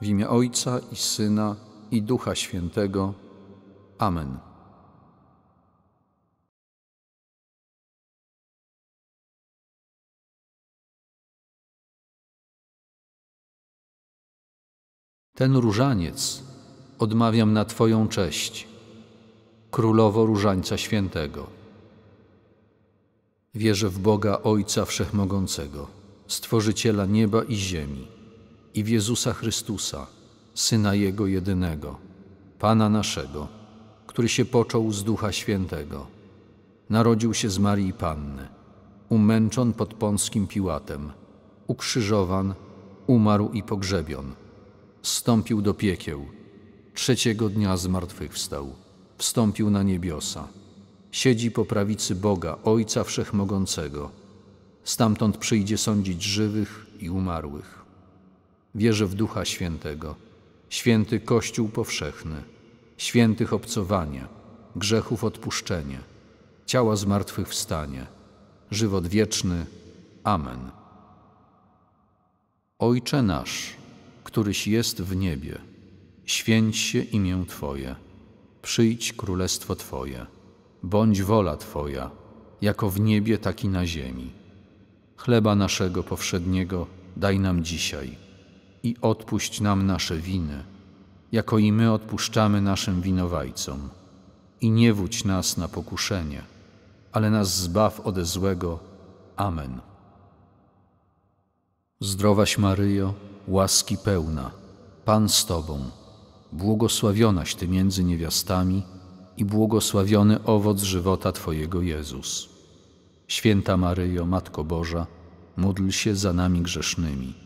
W imię Ojca i Syna i Ducha Świętego. Amen. Ten różaniec odmawiam na Twoją cześć, Królowo Różańca Świętego. Wierzę w Boga Ojca Wszechmogącego, Stworzyciela nieba i ziemi i w Jezusa Chrystusa, Syna Jego jedynego, Pana naszego, który się począł z Ducha Świętego. Narodził się z Marii Panny, umęczon pod Pąskim Piłatem, ukrzyżowan, umarł i pogrzebion. Wstąpił do piekieł, trzeciego dnia zmartwychwstał, wstąpił na niebiosa. Siedzi po prawicy Boga, Ojca Wszechmogącego. Stamtąd przyjdzie sądzić żywych i umarłych. Wierzę w Ducha Świętego, święty Kościół powszechny, świętych obcowanie, grzechów odpuszczenie, ciała zmartwychwstanie, żywot wieczny. Amen. Ojcze nasz, któryś jest w niebie, święć się imię Twoje, przyjdź królestwo Twoje, bądź wola Twoja, jako w niebie, tak i na ziemi. Chleba naszego powszedniego daj nam dzisiaj i odpuść nam nasze winy, jako i my odpuszczamy naszym winowajcom. I nie wódź nas na pokuszenie, ale nas zbaw ode złego. Amen. Zdrowaś Maryjo, łaski pełna, Pan z Tobą, błogosławionaś Ty między niewiastami i błogosławiony owoc żywota Twojego Jezus. Święta Maryjo, Matko Boża, módl się za nami grzesznymi,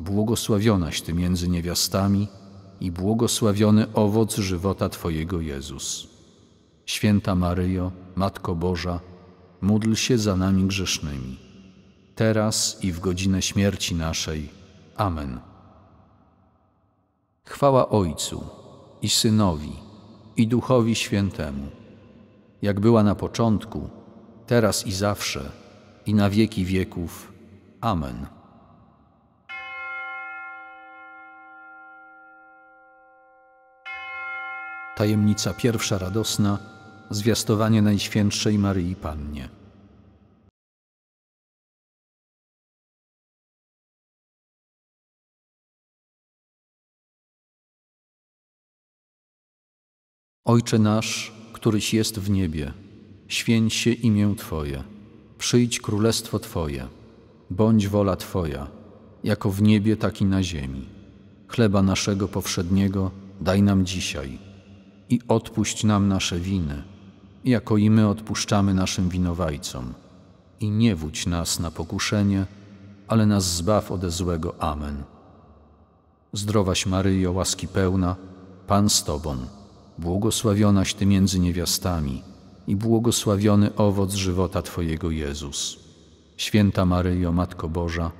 błogosławionaś Ty między niewiastami i błogosławiony owoc żywota Twojego Jezus. Święta Maryjo, Matko Boża, módl się za nami grzesznymi, teraz i w godzinę śmierci naszej. Amen. Chwała Ojcu i Synowi i Duchowi Świętemu, jak była na początku, teraz i zawsze, i na wieki wieków. Amen. Tajemnica pierwsza radosna zwiastowanie Najświętszej Maryi Pannie. Ojcze nasz, któryś jest w niebie, święć się imię Twoje, przyjdź królestwo Twoje, bądź wola Twoja, jako w niebie, tak i na ziemi. Chleba naszego powszedniego daj nam dzisiaj i odpuść nam nasze winy, jako i my odpuszczamy naszym winowajcom. I nie wódź nas na pokuszenie, ale nas zbaw ode złego. Amen. Zdrowaś Maryjo, łaski pełna, Pan z Tobą, błogosławionaś Ty między niewiastami i błogosławiony owoc żywota Twojego Jezus. Święta Maryjo, Matko Boża,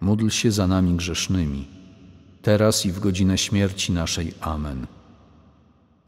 módl się za nami grzesznymi, teraz i w godzinę śmierci naszej. Amen.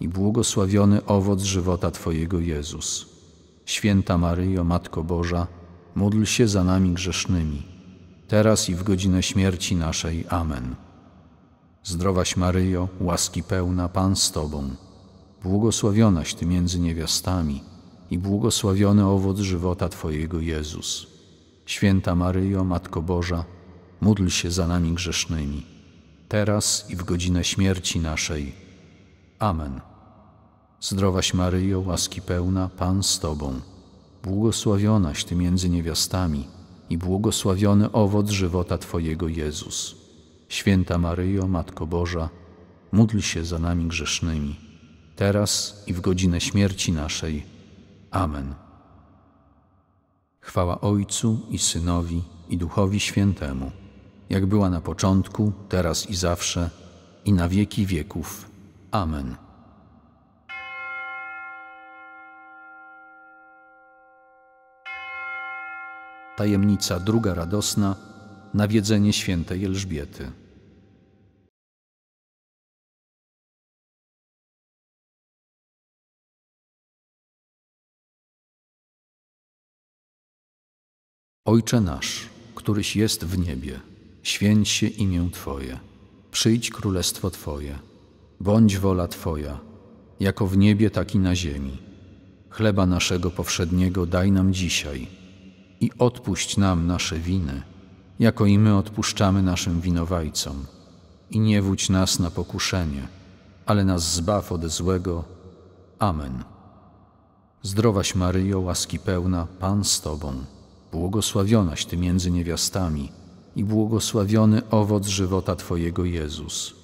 i błogosławiony owoc żywota Twojego Jezus. Święta Maryjo, Matko Boża, módl się za nami grzesznymi, teraz i w godzinę śmierci naszej. Amen. Zdrowaś Maryjo, łaski pełna, Pan z Tobą, błogosławionaś Ty między niewiastami i błogosławiony owoc żywota Twojego Jezus. Święta Maryjo, Matko Boża, módl się za nami grzesznymi, teraz i w godzinę śmierci naszej. Amen. Zdrowaś Maryjo, łaski pełna, Pan z Tobą, błogosławionaś Ty między niewiastami i błogosławiony owoc żywota Twojego Jezus. Święta Maryjo, Matko Boża, módl się za nami grzesznymi, teraz i w godzinę śmierci naszej. Amen. Chwała Ojcu i Synowi i Duchowi Świętemu, jak była na początku, teraz i zawsze, i na wieki wieków. Amen. Tajemnica druga radosna, nawiedzenie świętej Elżbiety. Ojcze nasz, któryś jest w niebie, święć się imię Twoje, przyjdź królestwo Twoje, bądź wola Twoja, jako w niebie, tak i na ziemi. Chleba naszego powszedniego daj nam dzisiaj i odpuść nam nasze winy, jako i my odpuszczamy naszym winowajcom. I nie wódź nas na pokuszenie, ale nas zbaw ode złego. Amen. Zdrowaś Maryjo, łaski pełna, Pan z Tobą, błogosławionaś Ty między niewiastami i błogosławiony owoc żywota Twojego Jezus.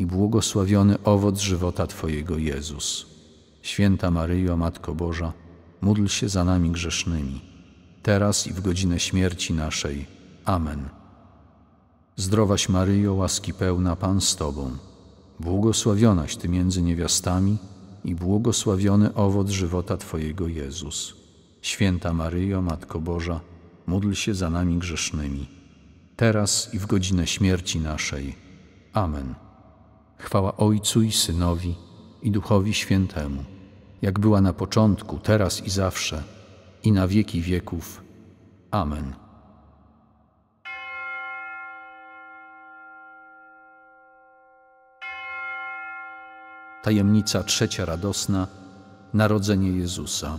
i błogosławiony owoc żywota Twojego, Jezus. Święta Maryjo, Matko Boża, módl się za nami grzesznymi, teraz i w godzinę śmierci naszej. Amen. Zdrowaś Maryjo, łaski pełna, Pan z Tobą, błogosławionaś Ty między niewiastami i błogosławiony owoc żywota Twojego, Jezus. Święta Maryjo, Matko Boża, módl się za nami grzesznymi, teraz i w godzinę śmierci naszej. Amen. Chwała Ojcu i Synowi i Duchowi Świętemu, jak była na początku, teraz i zawsze, i na wieki wieków. Amen. Tajemnica trzecia radosna Narodzenie Jezusa.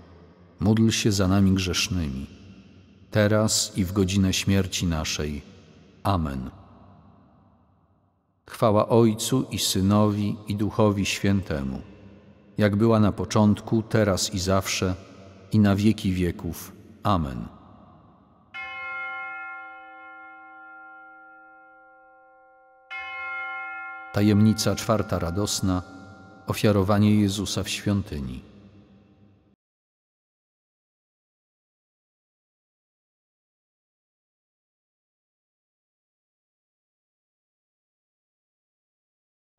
módl się za nami grzesznymi, teraz i w godzinę śmierci naszej. Amen. Chwała Ojcu i Synowi i Duchowi Świętemu, jak była na początku, teraz i zawsze, i na wieki wieków. Amen. Tajemnica czwarta radosna ofiarowanie Jezusa w świątyni.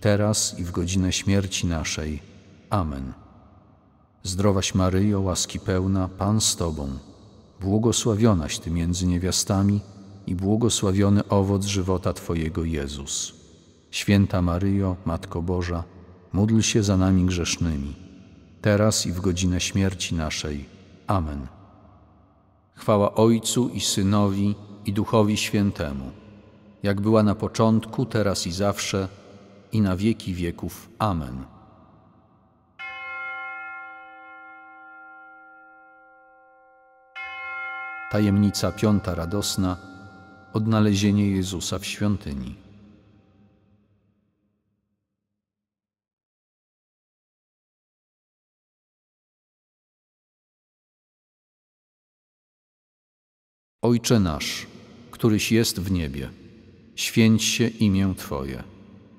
teraz i w godzinę śmierci naszej. Amen. Zdrowaś Maryjo, łaski pełna, Pan z Tobą, błogosławionaś Ty między niewiastami i błogosławiony owoc żywota Twojego Jezus. Święta Maryjo, Matko Boża, módl się za nami grzesznymi, teraz i w godzinę śmierci naszej. Amen. Chwała Ojcu i Synowi i Duchowi Świętemu, jak była na początku, teraz i zawsze, i na wieki wieków. Amen. Tajemnica piąta radosna odnalezienie Jezusa w świątyni. Ojcze nasz, któryś jest w niebie, święć się imię Twoje,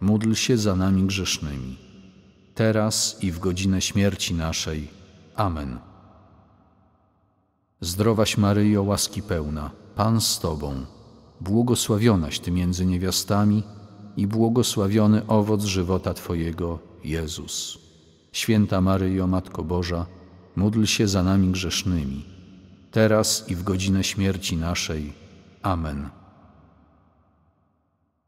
módl się za nami grzesznymi, teraz i w godzinę śmierci naszej. Amen. Zdrowaś Maryjo, łaski pełna, Pan z Tobą, błogosławionaś Ty między niewiastami i błogosławiony owoc żywota Twojego, Jezus. Święta Maryjo, Matko Boża, módl się za nami grzesznymi, teraz i w godzinę śmierci naszej. Amen.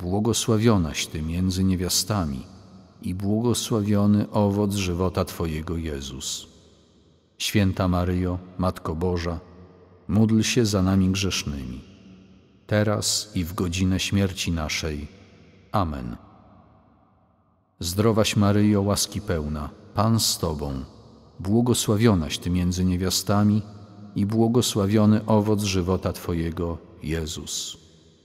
błogosławionaś Ty między niewiastami i błogosławiony owoc żywota Twojego Jezus. Święta Maryjo, Matko Boża, módl się za nami grzesznymi, teraz i w godzinę śmierci naszej. Amen. Zdrowaś Maryjo, łaski pełna, Pan z Tobą, błogosławionaś Ty między niewiastami i błogosławiony owoc żywota Twojego, Jezus.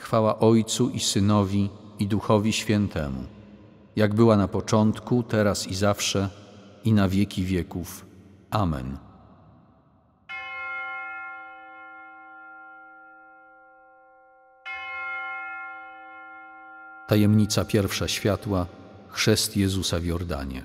Chwała Ojcu i Synowi i Duchowi Świętemu, jak była na początku, teraz i zawsze, i na wieki wieków. Amen. Tajemnica pierwsza światła chrzest Jezusa w Jordanie.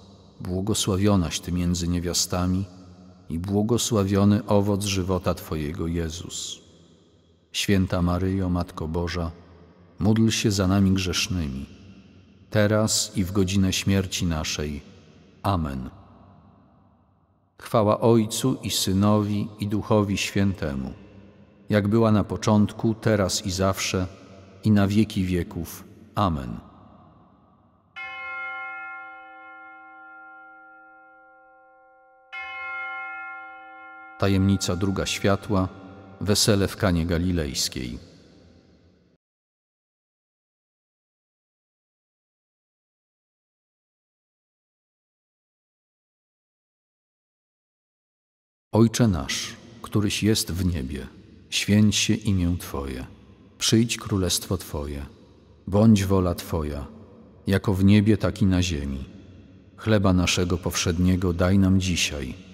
błogosławionaś Ty między niewiastami i błogosławiony owoc żywota Twojego Jezus. Święta Maryjo, Matko Boża, módl się za nami grzesznymi, teraz i w godzinę śmierci naszej. Amen. Chwała Ojcu i Synowi i Duchowi Świętemu, jak była na początku, teraz i zawsze, i na wieki wieków. Amen. Tajemnica druga światła, wesele w Kanie Galilejskiej. Ojcze nasz, któryś jest w niebie, święć się imię Twoje, przyjdź królestwo Twoje, bądź wola Twoja, jako w niebie, tak i na ziemi. Chleba naszego powszedniego daj nam dzisiaj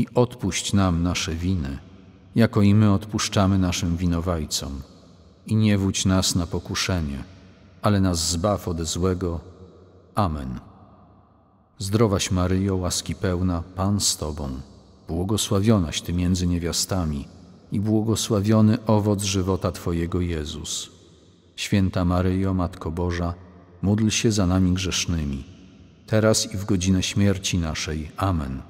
i odpuść nam nasze winy, jako i my odpuszczamy naszym winowajcom. I nie wódź nas na pokuszenie, ale nas zbaw ode złego. Amen. Zdrowaś Maryjo, łaski pełna, Pan z Tobą, błogosławionaś Ty między niewiastami i błogosławiony owoc żywota Twojego Jezus. Święta Maryjo, Matko Boża, módl się za nami grzesznymi, teraz i w godzinę śmierci naszej. Amen.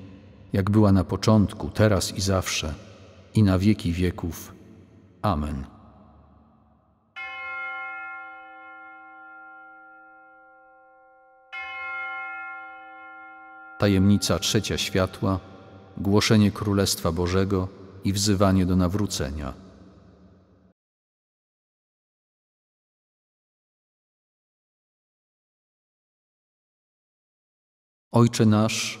jak była na początku, teraz i zawsze, i na wieki wieków. Amen. Tajemnica trzecia światła, głoszenie Królestwa Bożego i wzywanie do nawrócenia. Ojcze nasz,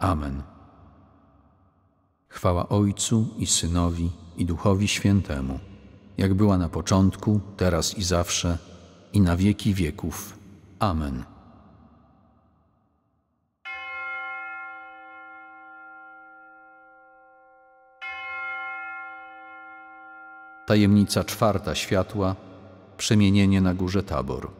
Amen. Chwała Ojcu i Synowi i Duchowi Świętemu, jak była na początku, teraz i zawsze, i na wieki wieków. Amen. Tajemnica czwarta światła przemienienie na górze Tabor.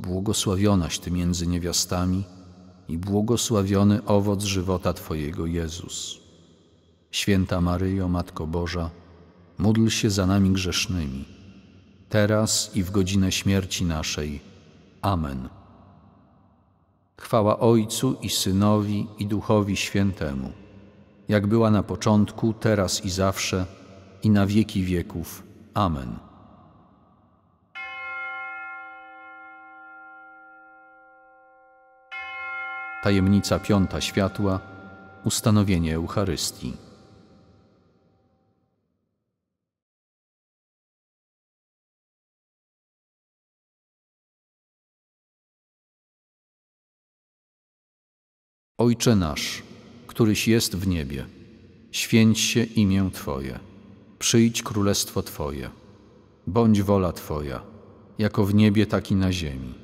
błogosławionaś Ty między niewiastami i błogosławiony owoc żywota Twojego Jezus. Święta Maryjo, Matko Boża, módl się za nami grzesznymi, teraz i w godzinę śmierci naszej. Amen. Chwała Ojcu i Synowi i Duchowi Świętemu, jak była na początku, teraz i zawsze, i na wieki wieków. Amen. Tajemnica piąta światła ustanowienie Eucharystii. Ojcze nasz, któryś jest w niebie, święć się imię Twoje, przyjdź królestwo Twoje, bądź wola Twoja, jako w niebie, tak i na ziemi.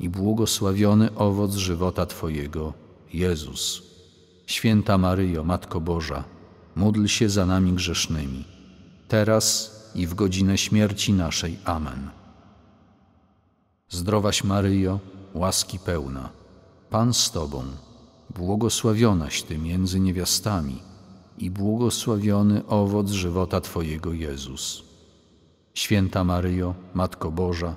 i błogosławiony owoc żywota Twojego, Jezus. Święta Maryjo, Matko Boża, módl się za nami grzesznymi, teraz i w godzinę śmierci naszej. Amen. Zdrowaś Maryjo, łaski pełna, Pan z Tobą, błogosławionaś Ty między niewiastami i błogosławiony owoc żywota Twojego Jezus. Święta Maryjo, Matko Boża,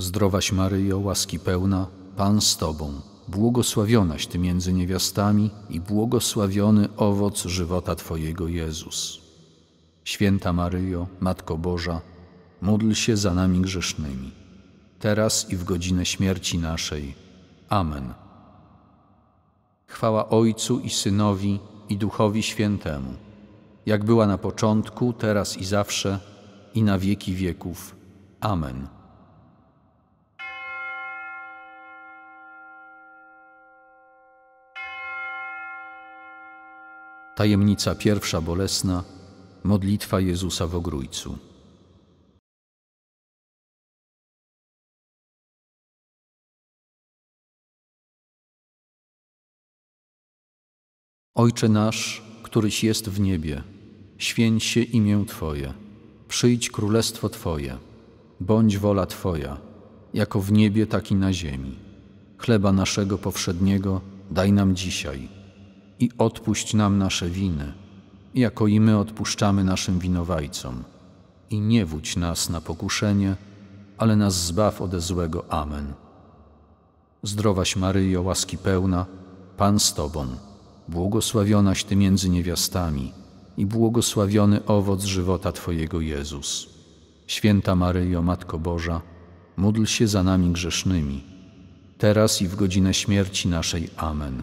Zdrowaś Maryjo, łaski pełna, Pan z Tobą, błogosławionaś Ty między niewiastami i błogosławiony owoc żywota Twojego Jezus. Święta Maryjo, Matko Boża, módl się za nami grzesznymi, teraz i w godzinę śmierci naszej. Amen. Chwała Ojcu i Synowi i Duchowi Świętemu, jak była na początku, teraz i zawsze, i na wieki wieków. Amen. Tajemnica pierwsza bolesna, modlitwa Jezusa w Ogrójcu. Ojcze nasz, któryś jest w niebie, święć się imię Twoje, przyjdź królestwo Twoje, bądź wola Twoja, jako w niebie, tak i na ziemi. Chleba naszego powszedniego daj nam dzisiaj i odpuść nam nasze winy, jako i my odpuszczamy naszym winowajcom. I nie wódź nas na pokuszenie, ale nas zbaw ode złego. Amen. Zdrowaś Maryjo, łaski pełna, Pan z Tobą, błogosławionaś Ty między niewiastami i błogosławiony owoc żywota Twojego Jezus. Święta Maryjo, Matko Boża, módl się za nami grzesznymi, teraz i w godzinę śmierci naszej. Amen.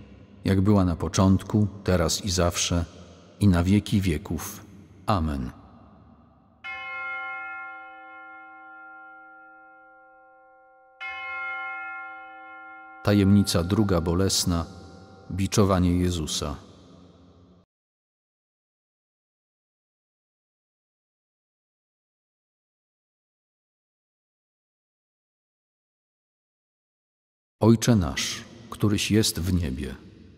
jak była na początku, teraz i zawsze, i na wieki wieków. Amen. Tajemnica druga bolesna biczowanie Jezusa. Ojcze nasz, któryś jest w niebie,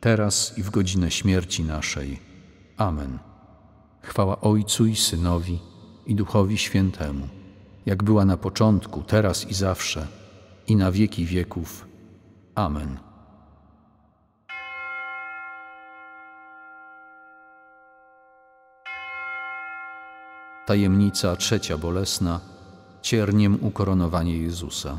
teraz i w godzinę śmierci naszej. Amen. Chwała Ojcu i Synowi i Duchowi Świętemu, jak była na początku, teraz i zawsze, i na wieki wieków. Amen. Tajemnica trzecia bolesna, cierniem ukoronowanie Jezusa.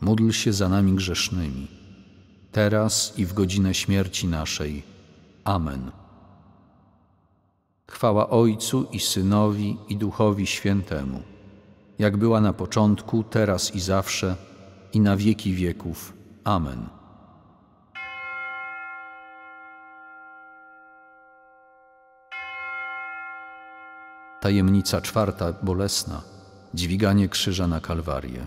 módl się za nami grzesznymi, teraz i w godzinę śmierci naszej. Amen. Chwała Ojcu i Synowi i Duchowi Świętemu, jak była na początku, teraz i zawsze, i na wieki wieków. Amen. Tajemnica czwarta bolesna dźwiganie krzyża na Kalwarię.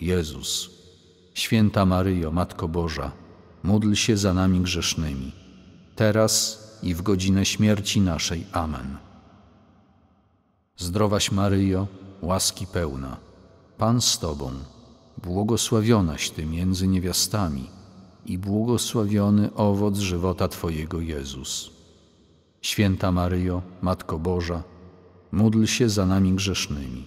Jezus. Święta Maryjo, Matko Boża, módl się za nami grzesznymi, teraz i w godzinę śmierci naszej. Amen. Zdrowaś Maryjo, łaski pełna, Pan z Tobą, błogosławionaś Ty między niewiastami i błogosławiony owoc żywota Twojego Jezus. Święta Maryjo, Matko Boża, módl się za nami grzesznymi,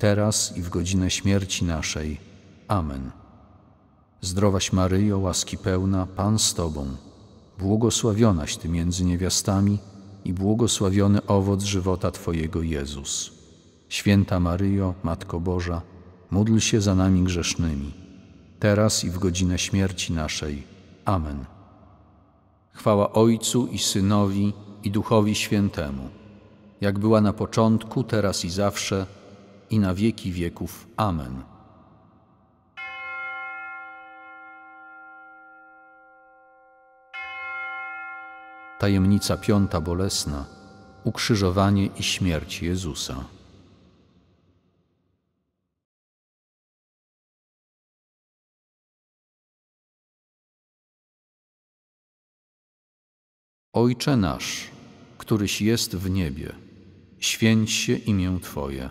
teraz i w godzinę śmierci naszej. Amen. Zdrowaś Maryjo, łaski pełna, Pan z Tobą, błogosławionaś Ty między niewiastami i błogosławiony owoc żywota Twojego Jezus. Święta Maryjo, Matko Boża, módl się za nami grzesznymi, teraz i w godzinę śmierci naszej. Amen. Chwała Ojcu i Synowi i Duchowi Świętemu, jak była na początku, teraz i zawsze, i na wieki wieków. Amen. Tajemnica piąta bolesna ukrzyżowanie i śmierć Jezusa. Ojcze nasz, któryś jest w niebie, święć się imię Twoje,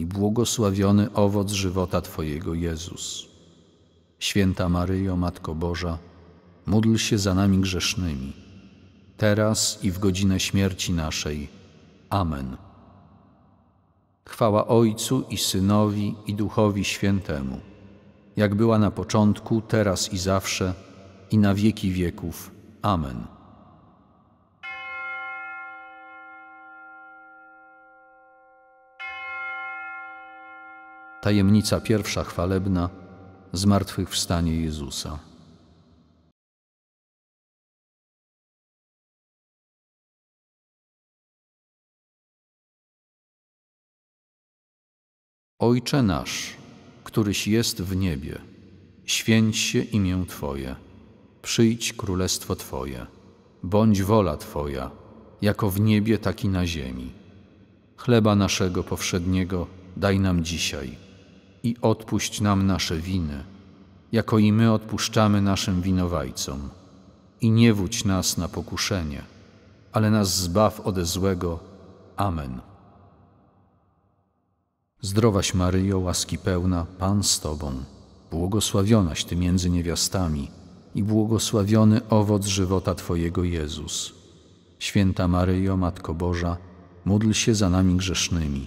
i błogosławiony owoc żywota Twojego Jezus. Święta Maryjo, Matko Boża, módl się za nami grzesznymi, teraz i w godzinę śmierci naszej. Amen. Chwała Ojcu i Synowi i Duchowi Świętemu, jak była na początku, teraz i zawsze, i na wieki wieków. Amen. Tajemnica pierwsza chwalebna Zmartwychwstanie Jezusa. Ojcze nasz, któryś jest w niebie, święć się imię Twoje, przyjdź królestwo Twoje, bądź wola Twoja, jako w niebie, tak i na ziemi. Chleba naszego powszedniego daj nam dzisiaj i odpuść nam nasze winy, jako i my odpuszczamy naszym winowajcom. I nie wódź nas na pokuszenie, ale nas zbaw ode złego. Amen. Zdrowaś Maryjo, łaski pełna, Pan z Tobą, błogosławionaś Ty między niewiastami i błogosławiony owoc żywota Twojego Jezus. Święta Maryjo, Matko Boża, módl się za nami grzesznymi,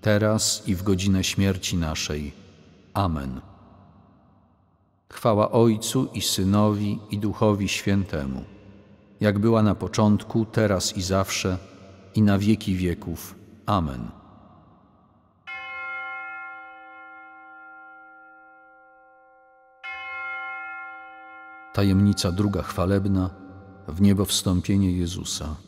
teraz i w godzinę śmierci naszej. Amen. Chwała Ojcu i Synowi i Duchowi Świętemu, jak była na początku, teraz i zawsze, i na wieki wieków. Amen. Tajemnica druga chwalebna w niebo wstąpienie Jezusa.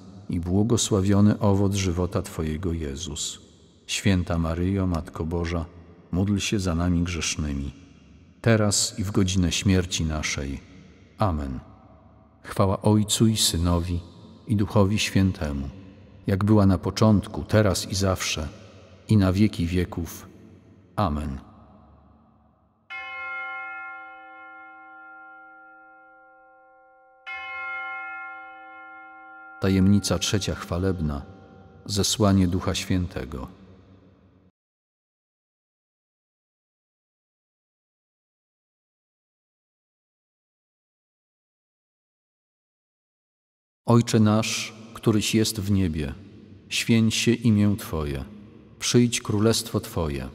i błogosławiony owoc żywota Twojego Jezus. Święta Maryjo, Matko Boża, módl się za nami grzesznymi, teraz i w godzinę śmierci naszej. Amen. Chwała Ojcu i Synowi i Duchowi Świętemu, jak była na początku, teraz i zawsze, i na wieki wieków. Amen. Tajemnica trzecia chwalebna. Zesłanie Ducha Świętego. Ojcze nasz, któryś jest w niebie, święć się imię Twoje, przyjdź królestwo Twoje,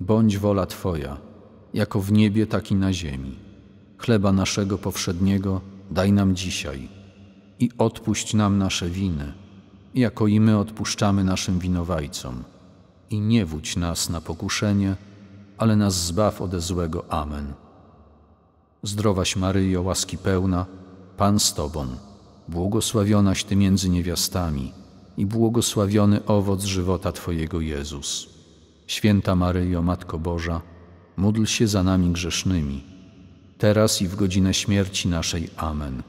bądź wola Twoja, jako w niebie, tak i na ziemi. Chleba naszego powszedniego daj nam dzisiaj i odpuść nam nasze winy, jako i my odpuszczamy naszym winowajcom. I nie wódź nas na pokuszenie, ale nas zbaw ode złego. Amen. Zdrowaś Maryjo, łaski pełna, Pan z Tobą błogosławionaś Ty między niewiastami i błogosławiony owoc żywota Twojego Jezus. Święta Maryjo, Matko Boża, módl się za nami grzesznymi, teraz i w godzinę śmierci naszej. Amen.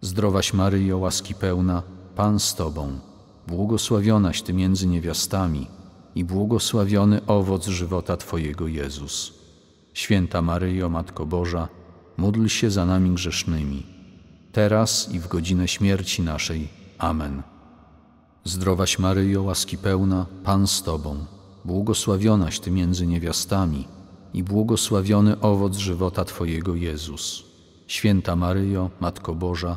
Zdrowaś Maryjo, łaski pełna, Pan z Tobą, błogosławionaś Ty między niewiastami i błogosławiony owoc żywota Twojego Jezus. Święta Maryjo, Matko Boża, módl się za nami grzesznymi, teraz i w godzinę śmierci naszej. Amen. Zdrowaś Maryjo, łaski pełna, Pan z Tobą, błogosławionaś Ty między niewiastami i błogosławiony owoc żywota Twojego Jezus. Święta Maryjo, Matko Boża,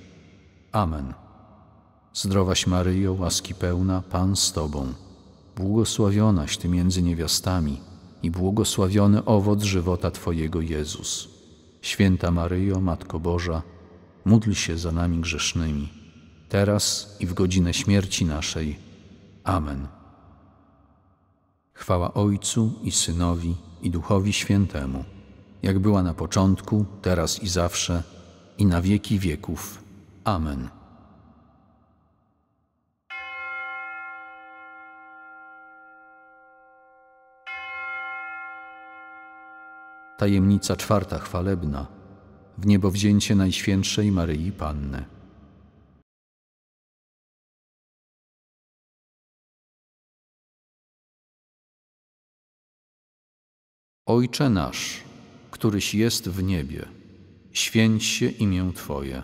Amen. Zdrowaś Maryjo, łaski pełna, Pan z Tobą, błogosławionaś Ty między niewiastami i błogosławiony owoc żywota Twojego Jezus. Święta Maryjo, Matko Boża, módl się za nami grzesznymi, teraz i w godzinę śmierci naszej. Amen. Chwała Ojcu i Synowi i Duchowi Świętemu, jak była na początku, teraz i zawsze, i na wieki wieków. Amen. Tajemnica czwarta chwalebna w niebo wzięcie Najświętszej Maryi Panny. Ojcze nasz, któryś jest w niebie, święć się imię Twoje,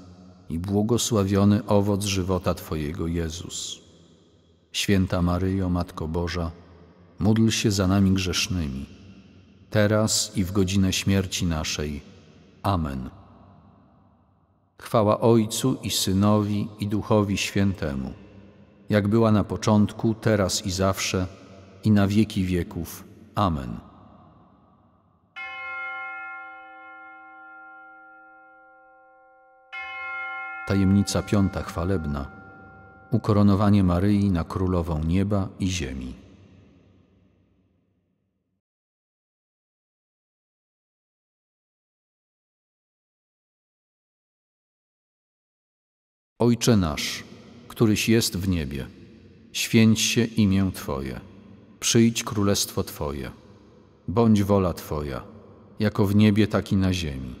i błogosławiony owoc żywota Twojego Jezus. Święta Maryjo, Matko Boża, módl się za nami grzesznymi, teraz i w godzinę śmierci naszej. Amen. Chwała Ojcu i Synowi i Duchowi Świętemu, jak była na początku, teraz i zawsze, i na wieki wieków. Amen. Tajemnica piąta chwalebna. Ukoronowanie Maryi na królową nieba i ziemi. Ojcze nasz, któryś jest w niebie, święć się imię Twoje, przyjdź królestwo Twoje, bądź wola Twoja, jako w niebie, tak i na ziemi.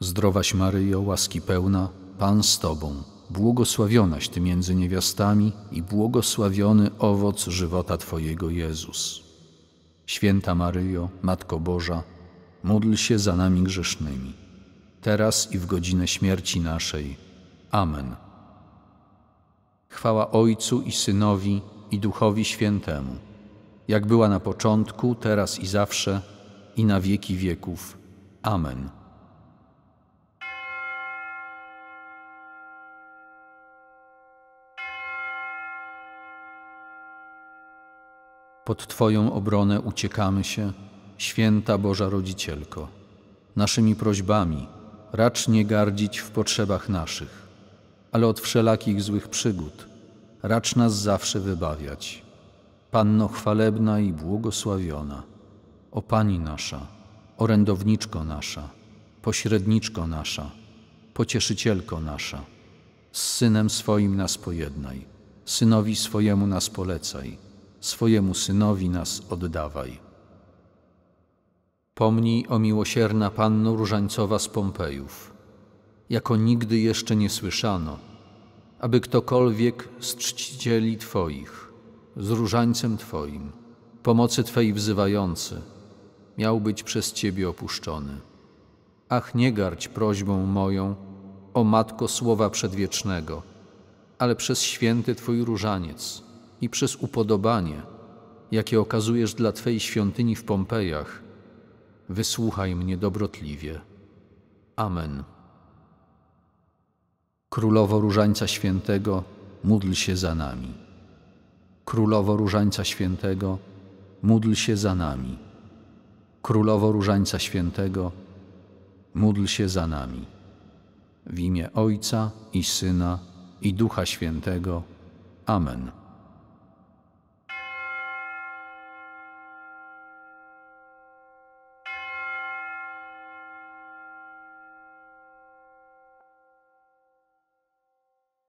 Zdrowaś Maryjo, łaski pełna, Pan z Tobą, błogosławionaś Ty między niewiastami i błogosławiony owoc żywota Twojego Jezus. Święta Maryjo, Matko Boża, módl się za nami grzesznymi, teraz i w godzinę śmierci naszej. Amen. Chwała Ojcu i Synowi i Duchowi Świętemu, jak była na początku, teraz i zawsze, i na wieki wieków. Amen. Pod Twoją obronę uciekamy się, święta Boża Rodzicielko. Naszymi prośbami racz nie gardzić w potrzebach naszych, ale od wszelakich złych przygód racz nas zawsze wybawiać. Panno chwalebna i błogosławiona, o Pani nasza, orędowniczko nasza, pośredniczko nasza, pocieszycielko nasza, z Synem swoim nas pojednaj, Synowi swojemu nas polecaj, swojemu Synowi nas oddawaj. Pomnij o miłosierna Panno Różańcowa z Pompejów, jako nigdy jeszcze nie słyszano, aby ktokolwiek z czcicieli Twoich, z różańcem Twoim, pomocy Twej wzywający, miał być przez Ciebie opuszczony. Ach, nie gardź prośbą moją, o Matko Słowa Przedwiecznego, ale przez święty Twój różaniec i przez upodobanie, jakie okazujesz dla Twej świątyni w Pompejach, wysłuchaj mnie dobrotliwie. Amen. Królowo Różańca Świętego, módl się za nami. Królowo Różańca Świętego, módl się za nami. Królowo Różańca Świętego, módl się za nami. W imię Ojca i Syna i Ducha Świętego. Amen.